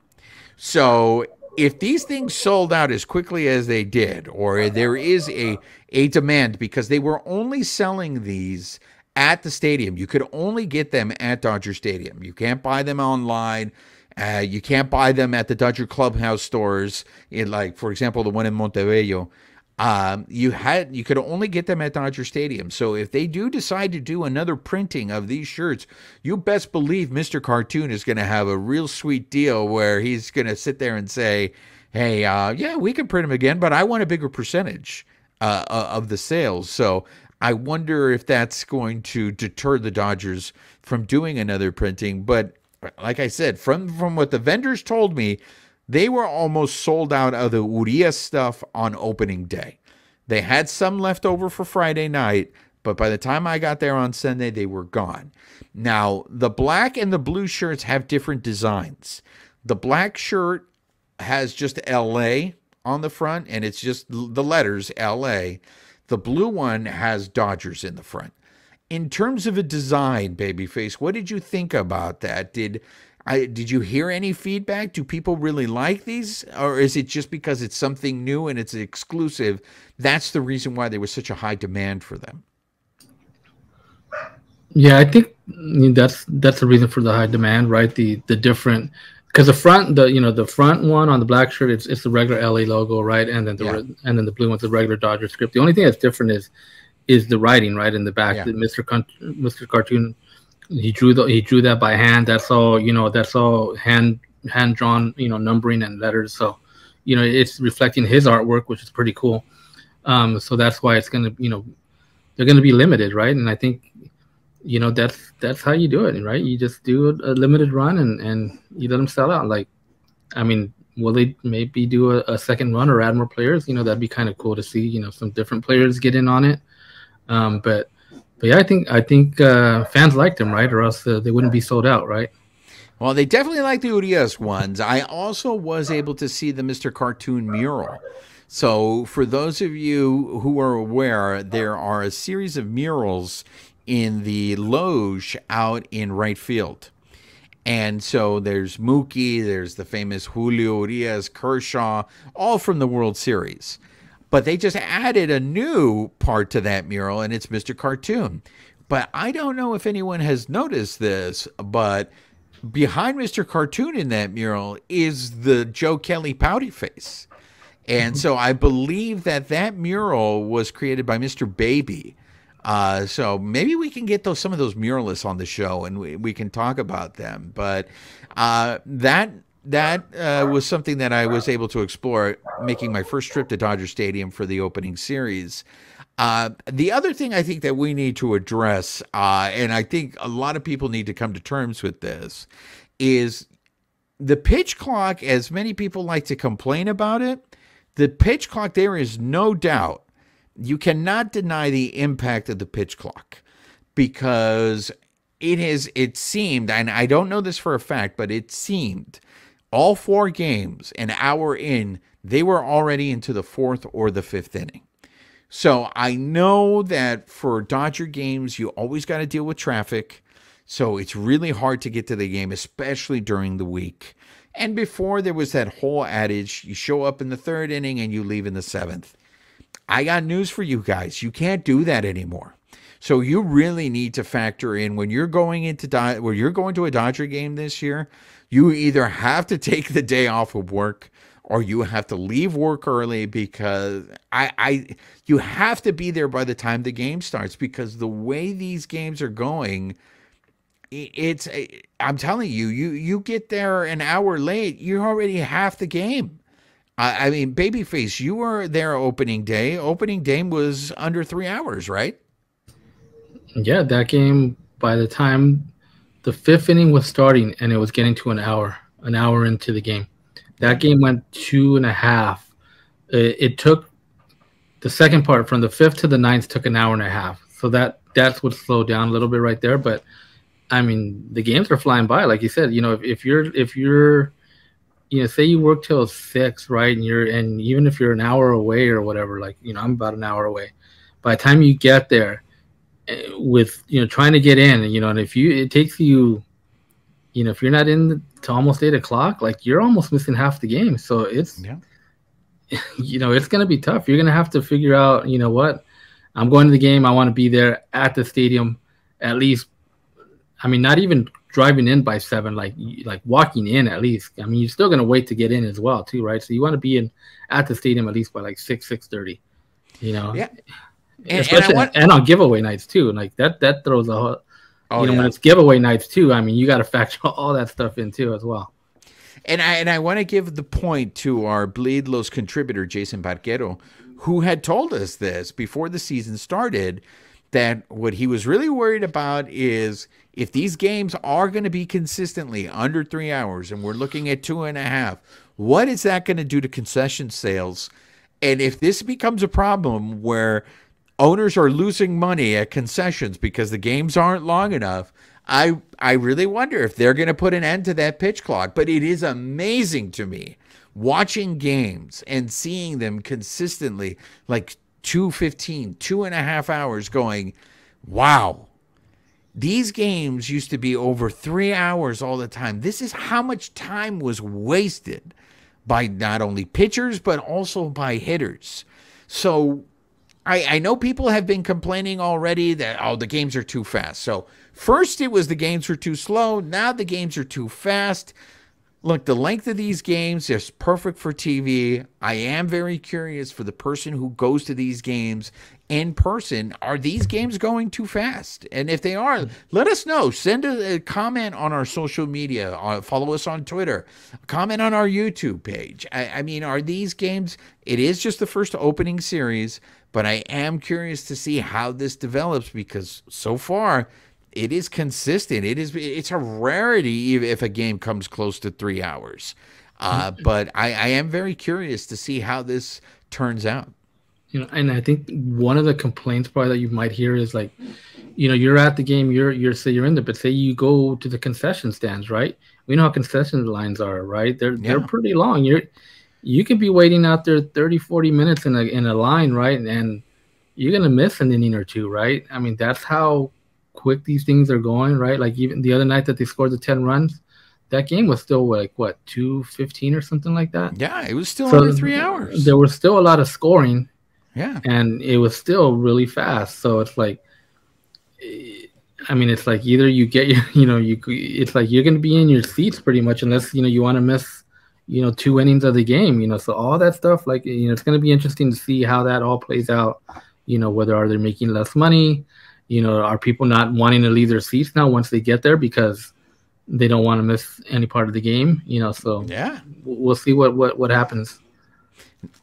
So if these things sold out as quickly as they did, or there is a a demand because they were only selling these at the stadium, you could only get them at Dodger Stadium. You can't buy them online. Uh, you can't buy them at the Dodger Clubhouse stores, in like for example the one in Montebello. Um, you had you could only get them at Dodger Stadium. So if they do decide to do another printing of these shirts, you best believe Mr. Cartoon is going to have a real sweet deal where he's going to sit there and say, "Hey, uh, yeah, we can print them again, but I want a bigger percentage uh, uh of the sales." So I wonder if that's going to deter the Dodgers from doing another printing. But like I said, from from what the vendors told me, they were almost sold out of the Urias stuff on opening day. They had some left over for Friday night, but by the time I got there on Sunday, they were gone. Now, the black and the blue shirts have different designs. The black shirt has just LA on the front, and it's just the letters LA. The blue one has Dodgers in the front. In terms of a design, babyface, what did you think about that? Did I, did you hear any feedback? Do people really like these, or is it just because it's something new and it's exclusive? That's the reason why there was such a high demand for them. Yeah, I think that's that's the reason for the high demand, right? The the different because the front the you know the front one on the black shirt it's it's the regular LA logo, right? And then the yeah. and then the blue one's the regular Dodger script. The only thing that's different is is the writing, right? In the back, yeah. Mr. Con- Mr. Cartoon, he drew the he drew that by hand. That's all you know. That's all hand hand drawn, you know, numbering and letters. So, you know, it's reflecting his artwork, which is pretty cool. Um, so that's why it's gonna, you know, they're gonna be limited, right? And I think you know that's that's how you do it right you just do a, a, limited run and and you let them sell out like i mean will they maybe do a, a second run or add more players you know that'd be kind of cool to see you know some different players get in on it um but but yeah i think i think uh fans liked them right or else uh, they wouldn't be sold out right well, they definitely like the Urias ones. I also was able to see the Mr. Cartoon mural. So, for those of you who are aware, there are a series of murals in the loge out in right field. And so there's Mookie, there's the famous Julio Urias, Kershaw, all from the World Series. But they just added a new part to that mural, and it's Mr. Cartoon. But I don't know if anyone has noticed this, but behind Mr. Cartoon in that mural is the Joe Kelly pouty face. And so I believe that that mural was created by Mr. Baby. Uh, so maybe we can get those some of those muralists on the show and we, we can talk about them. But uh, that that uh, was something that I was able to explore making my first trip to Dodger Stadium for the opening series. Uh, the other thing I think that we need to address, uh, and I think a lot of people need to come to terms with this, is the pitch clock, as many people like to complain about it, the pitch clock, there is no doubt you cannot deny the impact of the pitch clock because it has it seemed and I don't know this for a fact but it seemed all four games an hour in they were already into the fourth or the fifth inning so I know that for Dodger games you always got to deal with traffic so it's really hard to get to the game especially during the week and before there was that whole adage you show up in the third inning and you leave in the seventh I got news for you guys. You can't do that anymore. So you really need to factor in when you're going into when you're going to a Dodger game this year. You either have to take the day off of work or you have to leave work early because I, I you have to be there by the time the game starts because the way these games are going it's I'm telling you you you get there an hour late you're already half the game I, I mean, Babyface, you were there opening day. Opening day was under three hours, right? Yeah, that game, by the time the fifth inning was starting and it was getting to an hour, an hour into the game, that game went two and a half. It, it took the second part from the fifth to the ninth took an hour and a half. So that that's what slowed down a little bit right there. But I mean, the games are flying by. Like you said, you know, if, if you're if you're you know, say you work till six, right? And you're, and even if you're an hour away or whatever, like, you know, I'm about an hour away. By the time you get there, with you know trying to get in, you know, and if you it takes you, you know, if you're not in to almost eight o'clock, like you're almost missing half the game. So it's, yeah. you know, it's gonna be tough. You're gonna have to figure out, you know, what I'm going to the game. I want to be there at the stadium, at least. I mean, not even driving in by seven, like like walking in at least. I mean, you're still gonna wait to get in as well, too, right? So you want to be in at the stadium at least by like six six thirty. You know, yeah. And, Especially, and, want... and, on giveaway nights too. Like that that throws a whole. Oh, you know, yeah. when it's giveaway nights too. I mean, you got to factor all that stuff in too as well. And I and I want to give the point to our Bleed Los contributor Jason Barquero, who had told us this before the season started that what he was really worried about is if these games are going to be consistently under three hours and we're looking at two and a half, what is that going to do to concession sales? And if this becomes a problem where owners are losing money at concessions because the games aren't long enough, I I really wonder if they're going to put an end to that pitch clock. But it is amazing to me watching games and seeing them consistently like 215, two and a half hours going, wow. These games used to be over three hours all the time. This is how much time was wasted by not only pitchers, but also by hitters. So I, I know people have been complaining already that oh the games are too fast. So first it was the games were too slow. Now the games are too fast. Look, the length of these games is perfect for TV. I am very curious for the person who goes to these games in person. Are these games going too fast? And if they are, let us know. Send a, a comment on our social media. Uh, follow us on Twitter. Comment on our YouTube page. I, I mean, are these games? It is just the first opening series, but I am curious to see how this develops because so far it is consistent. It is it's a rarity if a game comes close to three hours. Uh, Mm-hmm. but I, I am very curious to see how this turns out. You know, and I think one of the complaints probably that you might hear is like, you know, you're at the game, you're you're say you're in there, but say you go to the concession stands, right? We know how concession lines are, right? They're they're pretty long. You're you could be waiting out there 30, 40 minutes in a in a line, right? And you're gonna miss an inning or two, right? I mean, that's how quick these things are going, right? Like even the other night that they scored the 10 runs, that game was still like what, 215 or something like that. Yeah, it was still So under three hours. There was still a lot of scoring yeah. and it was still really fast. So it's like, I mean, it's like either you get your, you know, you it's like you're gonna be in your seats pretty much unless you know you want to miss, you know, two innings of the game. You know, so all that stuff, like you know, it's gonna be interesting to see how that all plays out. You know, whether are they making less money? You know, are people not wanting to leave their seats now once they get there because they don't want to miss any part of the game? You know, so Yeah. we'll see what what what happens.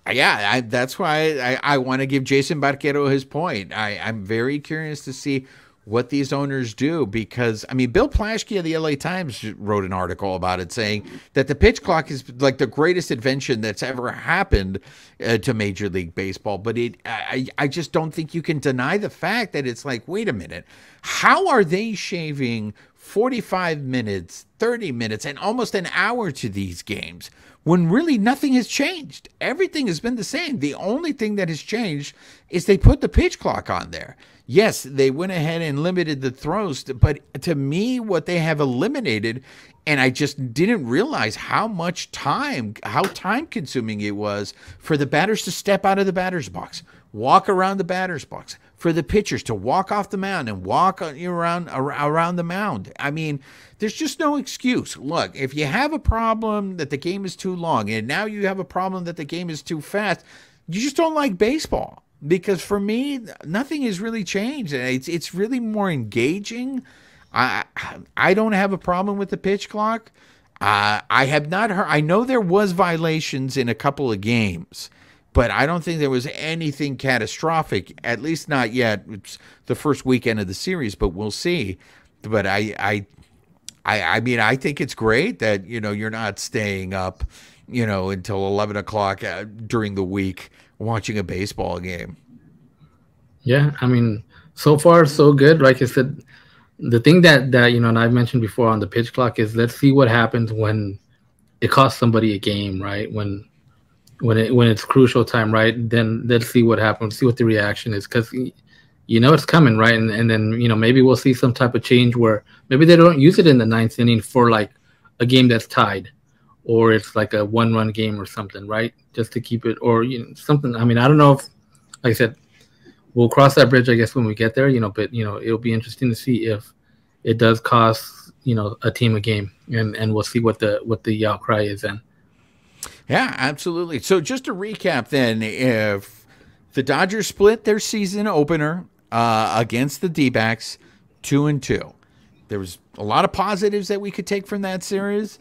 Uh, yeah, I, that's why I, I want to give Jason Barquero his point. I, I'm very curious to see what these owners do because, I mean, Bill Plaschke of the LA Times wrote an article about it saying that the pitch clock is like the greatest invention that's ever happened uh, to Major League Baseball. But it, I, I just don't think you can deny the fact that it's like, wait a minute, how are they shaving 45 minutes, 30 minutes, and almost an hour to these games when really nothing has changed. Everything has been the same. The only thing that has changed is they put the pitch clock on there. Yes, they went ahead and limited the throws, but to me, what they have eliminated, and I just didn't realize how much time, how time consuming it was for the batters to step out of the batter's box, walk around the batter's box, for the pitchers to walk off the mound and walk around around the mound. I mean, there's just no excuse. Look, if you have a problem that the game is too long, and now you have a problem that the game is too fast, you just don't like baseball. Because for me, nothing has really changed. It's it's really more engaging. I I don't have a problem with the pitch clock. Uh, I have not heard. I know there was violations in a couple of games but I don't think there was anything catastrophic, at least not yet. It's the first weekend of the series, but we'll see. But I, I, I, I mean, I think it's great that you know you're not staying up, you know, until eleven o'clock uh, during the week watching a baseball game. Yeah, I mean, so far so good. Like I said, the thing that that you know, and I've mentioned before on the pitch clock is let's see what happens when it costs somebody a game, right? When when it when it's crucial time, right? Then let's see what happens, see what the reaction is, because you know it's coming, right? And and then you know maybe we'll see some type of change where maybe they don't use it in the ninth inning for like a game that's tied, or it's like a one run game or something, right? Just to keep it, or you know something. I mean, I don't know if, like I said, we'll cross that bridge, I guess, when we get there, you know. But you know, it'll be interesting to see if it does cost you know a team a game, and and we'll see what the what the outcry is then. Yeah, absolutely. So just to recap, then, if the Dodgers split their season opener uh, against the D-backs, two and two, there was a lot of positives that we could take from that series.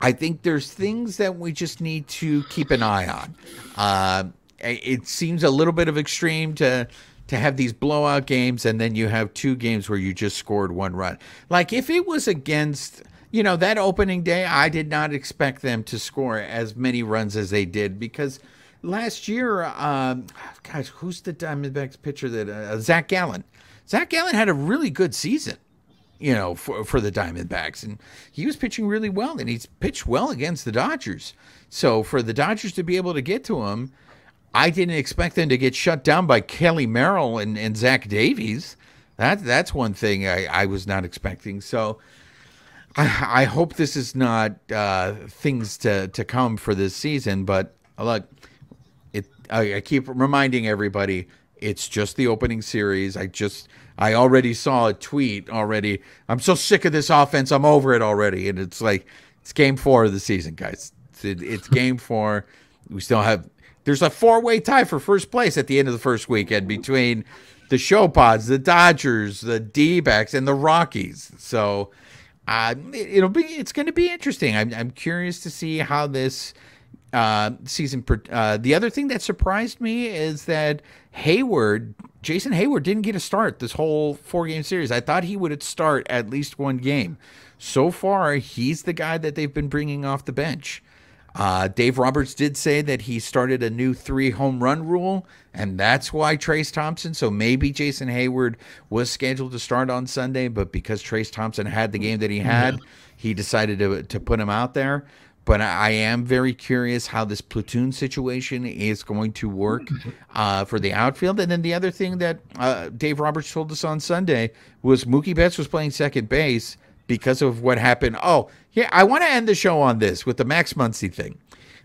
I think there's things that we just need to keep an eye on. Uh, it seems a little bit of extreme to to have these blowout games and then you have two games where you just scored one run. Like if it was against you know, that opening day, I did not expect them to score as many runs as they did because last year, um, gosh, who's the Diamondbacks pitcher that uh, Zach Gallen? Zach Gallen had a really good season, you know, for for the Diamondbacks, and he was pitching really well, and he's pitched well against the Dodgers. So for the Dodgers to be able to get to him, I didn't expect them to get shut down by Kelly Merrill and, and Zach Davies. That that's one thing I, I was not expecting. So. I, I hope this is not uh, things to, to come for this season, but look, it. I, I keep reminding everybody It's just the opening series. I just I already saw a tweet already. I'm so sick of this offense. I'm over it already. And it's like it's game four of the season, guys. It's, it's game four. We still have there's a four way tie for first place at the end of the first weekend between the show pods, the Dodgers, the D backs, and the Rockies. So uh, it'll be it's going to be interesting. I'm, I'm curious to see how this uh, season. Uh, the other thing that surprised me is that Heyward, Jason Heyward didn't get a start this whole four game series. I thought he would start at least one game. So far, he's the guy that they've been bringing off the bench. Uh, Dave Roberts did say that he started a new three home run rule, and that's why Trayce Thompson. So maybe Jason Heyward was scheduled to start on Sunday, but because Trayce Thompson had the game that he had, yeah. he decided to, to put him out there. But I am very curious how this platoon situation is going to work uh, for the outfield. And then the other thing that uh, Dave Roberts told us on Sunday was Mookie Betts was playing second base because of what happened. Oh, yeah, I want to end the show on this with the Max Muncy thing.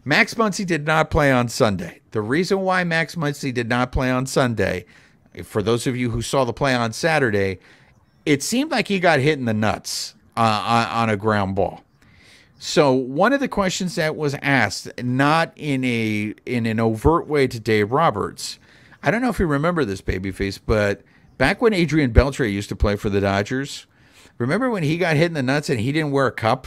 Max Muncy did not play on Sunday. The reason why Max Muncy did not play on Sunday, for those of you who saw the play on Saturday, it seemed like he got hit in the nuts uh, on, on a ground ball. So one of the questions that was asked, not in a in an overt way to Dave Roberts, I don't know if you remember this babyface, but back when Adrian Beltre used to play for the Dodgers, Remember when he got hit in the nuts and he didn't wear a cup?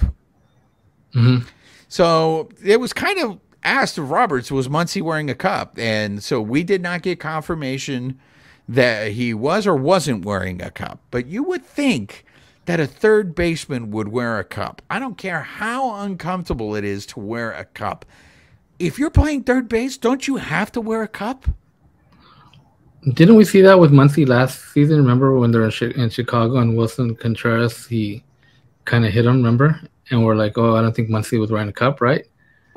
Mm-hmm. So it was kind of asked of Roberts, was Muncy wearing a cup? And so we did not get confirmation that he was or wasn't wearing a cup. But you would think that a third baseman would wear a cup. I don't care how uncomfortable it is to wear a cup. If you're playing third base, don't you have to wear a cup? Didn't we see that with Muncy last season? Remember when they're in Chicago and Willson Contreras, he kind of hit him, remember? And we're like, oh, I don't think Muncy was wearing a cup, right?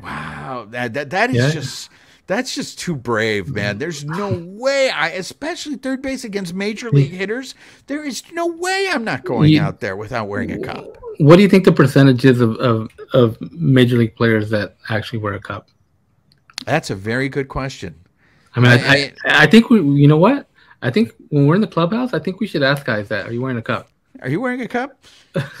Wow, that that, that is yeah. just that's just too brave, man. Mm. There's no way I, especially third base against major league mm. hitters, there is no way I'm not going you, out there without wearing a cup. What do you think the percentages of, of, of major league players that actually wear a cup? That's a very good question. I mean, I, I, I, think we, you know what? I think when we're in the clubhouse, I think we should ask guys that. Are you wearing a cup? Are you wearing a cup?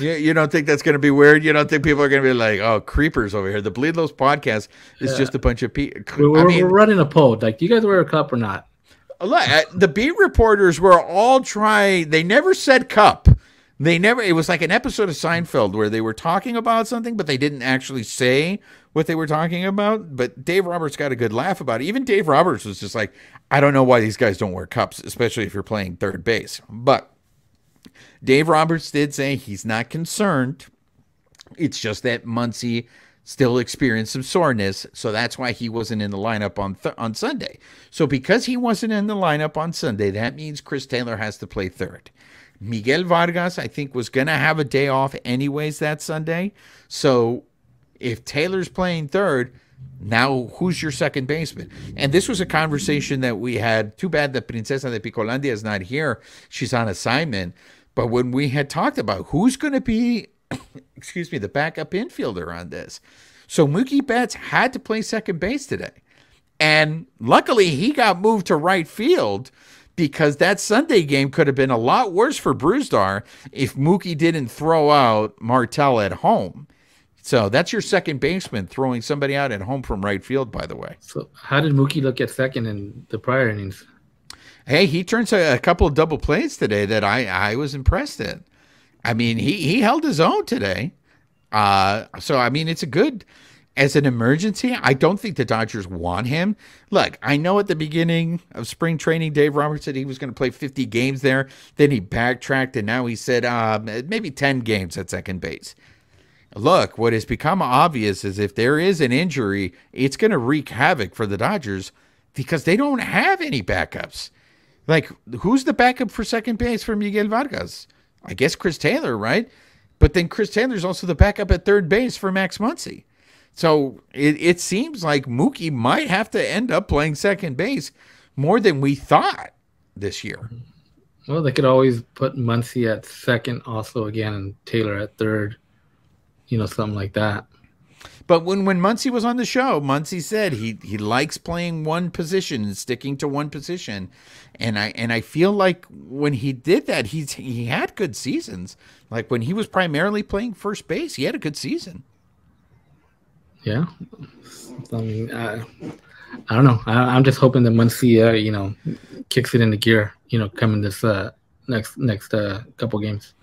you, you don't think that's going to be weird? You don't think people are going to be like, oh, creepers over here? The Bleed Los podcast is yeah. just a bunch of people. We're, I mean, we're running a poll. Like, do you guys wear a cup or not? Look, the beat reporters were all trying. They never said cup. They never. It was like an episode of Seinfeld where they were talking about something, but they didn't actually say what they were talking about, but Dave Roberts got a good laugh about it. Even Dave Roberts was just like, I don't know why these guys don't wear cups, especially if you're playing third base. But Dave Roberts did say he's not concerned. It's just that Muncy still experienced some soreness, so that's why he wasn't in the lineup on th- on Sunday. So because he wasn't in the lineup on Sunday, that means Chris Taylor has to play third. Miguel Vargas, I think, was going to have a day off anyways that Sunday. So if Taylor's playing third, now who's your second baseman? And this was a conversation that we had. Too bad that Princesa de Picolandia is not here. She's on assignment. But when we had talked about who's going to be, excuse me, the backup infielder on this. So Mookie Betts had to play second base today. And luckily he got moved to right field because that Sunday game could have been a lot worse for Brusdar if Mookie didn't throw out Marte at home. So that's your second baseman throwing somebody out at home from right field, by the way. So how did Mookie look at second in the prior innings? Hey, he turns a, a couple of double plays today that I, I was impressed in. I mean, he, he held his own today. Uh, so, I mean, it's a good, as an emergency, I don't think the Dodgers want him. Look, I know at the beginning of spring training, Dave Roberts said he was going to play 50 games there. Then he backtracked, and now he said uh, maybe 10 games at second base look, what has become obvious is if there is an injury, it's going to wreak havoc for the Dodgers because they don't have any backups. Like, who's the backup for second base for Miguel Vargas? I guess Chris Taylor, right? But then Chris Taylor's also the backup at third base for Max Muncy. So it, it seems like Mookie might have to end up playing second base more than we thought this year. Well, they could always put Muncy at second also again and Taylor at third you know, something like that. But when when Muncy was on the show, Muncy said he he likes playing one position and sticking to one position, and I and I feel like when he did that, he's he had good seasons. Like when he was primarily playing first base, he had a good season. Yeah, I mean, I, I don't know. I, am just hoping that Muncy, uh, you know, kicks it into gear. You know, coming this uh, next next uh, couple games.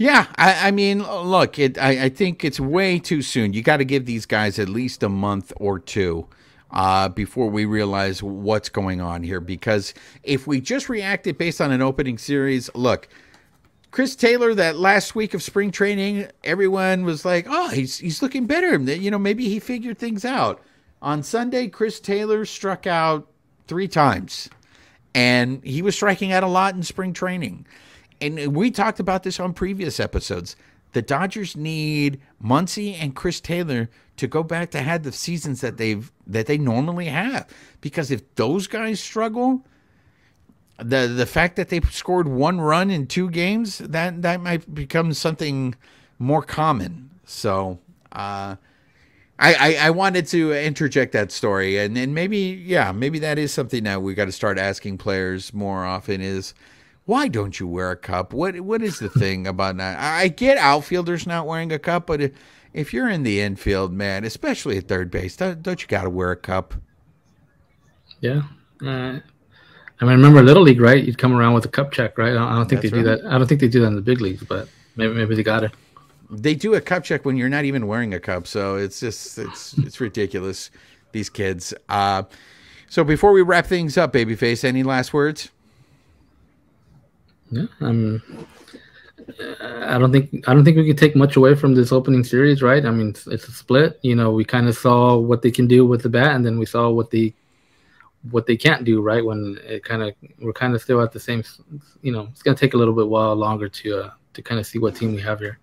Yeah, I, I mean, look, it, I, I, think it's way too soon. You got to give these guys at least a month or two uh, before we realize what's going on here. Because if we just reacted based on an opening series, look, Chris Taylor, that last week of spring training, everyone was like, "Oh, he's he's looking better." You know, maybe he figured things out. On Sunday, Chris Taylor struck out three times, and he was striking out a lot in spring training and we talked about this on previous episodes. The Dodgers need Muncy and Chris Taylor to go back to have the seasons that they've that they normally have. Because if those guys struggle, the the fact that they scored one run in two games that that might become something more common. So uh, I, I, I wanted to interject that story and, and maybe yeah maybe that is something that we got to start asking players more often is why don't you wear a cup? What what is the thing about that? I get outfielders not wearing a cup, but if you're in the infield, man, especially at third base, don't, don't you got to wear a cup? Yeah. Uh, I mean, remember Little League, right? You'd come around with a cup check, right? I don't, I don't think That's they do that. I don't think they do that in the big leagues, but maybe maybe they got it. They do a cup check when you're not even wearing a cup, so it's just it's it's ridiculous. These kids. Uh, so before we wrap things up, babyface, any last words? Yeah, um, I don't think I don't think we can take much away from this opening series, right? I mean, it's, it's a split. You know, we kind of saw what they can do with the bat, and then we saw what they what they can't do, right? When it kind of we're kind of still at the same. You know, it's gonna take a little bit while longer to uh, to kind of see what team we have here.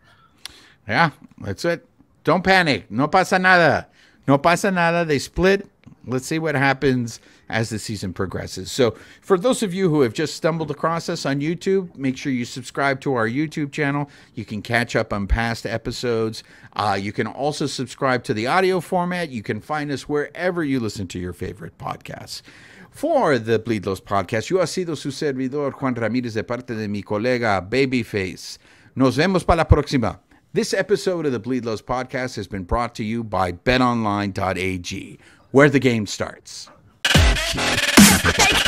Yeah, that's it. Don't panic. No pasa nada. No pasa nada. They split. Let's see what happens as the season progresses. So, for those of you who have just stumbled across us on YouTube, make sure you subscribe to our YouTube channel. You can catch up on past episodes. Uh, you can also subscribe to the audio format. You can find us wherever you listen to your favorite podcasts. For the Bleed Los podcast, yo ha sido su servidor Juan Ramírez de parte de mi colega Babyface. Nos vemos para la próxima. This episode of the Bleed Los podcast has been brought to you by betonline.ag, where the game starts. Take